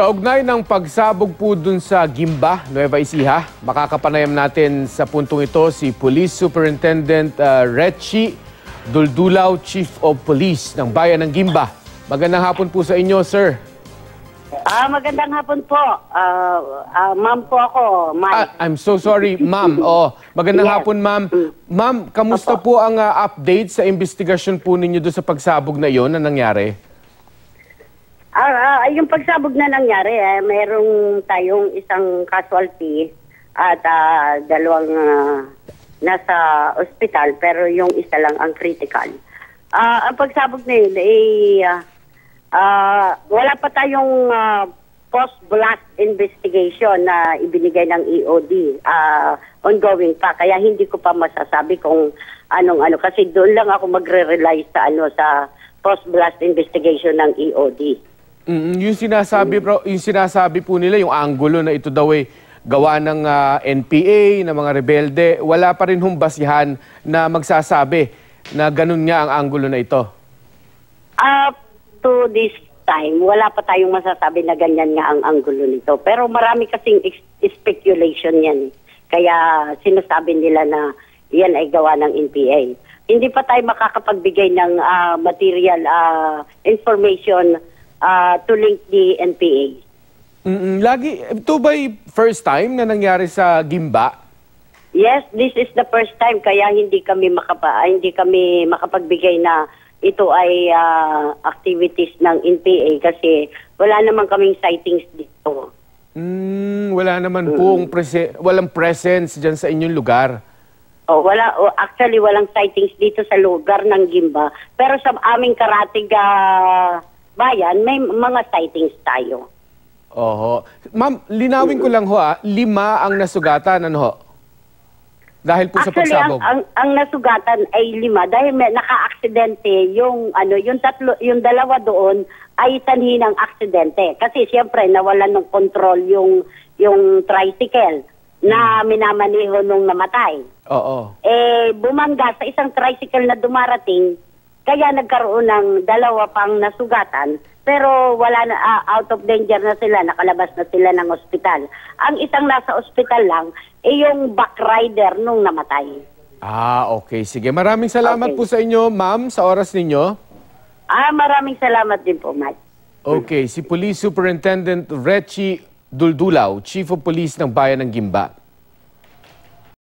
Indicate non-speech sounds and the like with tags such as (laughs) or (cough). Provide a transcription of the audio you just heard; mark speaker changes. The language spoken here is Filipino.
Speaker 1: Kaugnay ng pagsabog po dun sa Gimba, Nueva Ecija, makakapanayam natin sa puntong ito si Police Superintendent uh, Rechi Duldulaw, Chief of Police ng Bayan ng Gimba. Magandang hapon po sa inyo, sir.
Speaker 2: Ah, magandang hapon po. Ah, ah, ma'am po ako,
Speaker 1: Ah,
Speaker 2: Mike.
Speaker 1: I'm so sorry, ma'am. (laughs) Oh, magandang
Speaker 2: Yes.
Speaker 1: hapon, ma'am. Ma'am, kamusta po ang uh, update sa investigasyon po ninyo doon sa pagsabog na iyon na nangyari?
Speaker 2: Ah, ah, yung pagsabog na nangyari, eh, merong tayong isang casualty at ah, dalawang ah, nasa ospital pero yung isa lang ang critical. Ah, ang pagsabog na yun, eh, ah, ah, wala pa tayong ah, post-blast investigation na ibinigay ng EOD. Ah, ongoing pa, kaya hindi ko pa masasabi kung anong ano. Kasi doon lang ako magre-rely sa ano sa post-blast investigation ng EOD.
Speaker 1: Mm, yung sinasabi pro, yung sinasabi po nila yung anggulo na ito daw ay gawa ng ah, NPA ng mga rebelde, wala pa rin humbasihan na magsasabi na ganun nga ang anggulo na ito.
Speaker 2: Up to this time, wala pa tayong masasabi na ganyan nga ang anggulo nito. Pero marami kasing speculation yan. eh. Kaya sinasabi nila na yan ay gawa ng NPA. Hindi pa tayo makakapagbigay ng ah, material ah, information ah, to link the NPA.
Speaker 1: Mm, lagi ito ba'y first time na nangyari sa Gimba?
Speaker 2: Yes, this is the first time kaya hindi kami makapa hindi kami makapagbigay na ito ay ah, activities ng NPA kasi wala naman kaming sightings dito.
Speaker 1: Mm, wala naman pong prese- walang presence diyan sa inyong lugar.
Speaker 2: Oh, wala oh, actually walang sightings dito sa lugar ng Gimba, pero sa aming Karatig ah, bayan may mga sightings tayo.
Speaker 1: Oho. Ma'am, linawin ko lang ho ah, lima ang nasugatan ano ho? Dahil po sa
Speaker 2: Actually, ang,
Speaker 1: pagsabog.
Speaker 2: ang, ang nasugatan ay lima dahil may naka-aksidente yung ano yung tatlo yung dalawa doon ay sanhi ng aksidente kasi siyempre nawalan ng control yung yung tricycle na minamaneho nung namatay.
Speaker 1: Oo.
Speaker 2: Eh bumangga sa isang tricycle na dumarating kaya nagkaroon ng dalawa pang nasugatan pero wala na ah, out of danger na sila nakalabas na sila ng ospital. Ang isang nasa ospital lang ay yung back rider nung namatay.
Speaker 1: Ah, okay. Sige. Maraming salamat
Speaker 2: Okay.
Speaker 1: po sa inyo, ma'am, sa oras ninyo.
Speaker 2: Ah, maraming salamat din po, Mike.
Speaker 1: Okay, si Police Superintendent Rechi Duldulaw, Chief of Police ng Bayan ng Gimba.